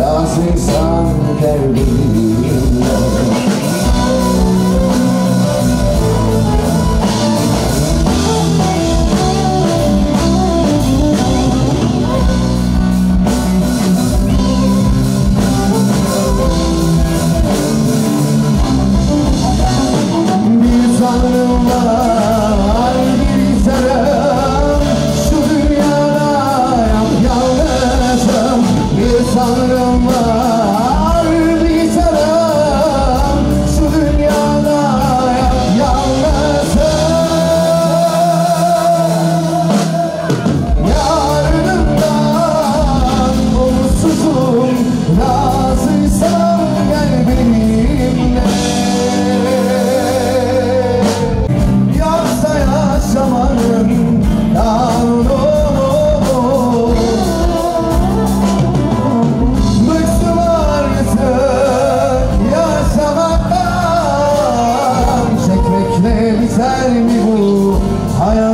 razıysan derdimle Tanrım var.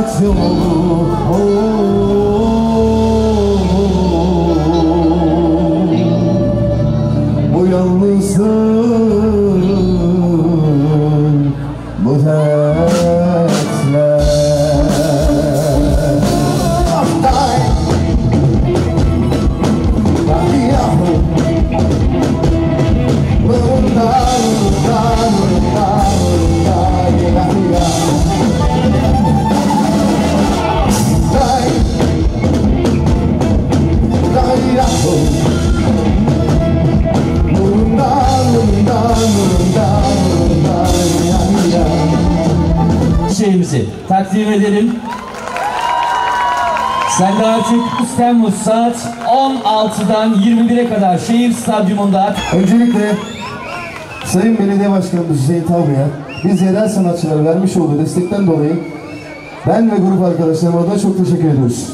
Hayat yolu Bu yalnızlığın bu şeyimizi takdim edelim. Sen de artık 3 Temmuz saat 16'dan 21'e kadar şehir stadyumunda Öncelikle Sayın Belediye Başkanımız Hüseyin Tavri'ye biz yerel sanatçılara vermiş olduğu destekten dolayı ben ve grup arkadaşlarıma da çok teşekkür ediyoruz.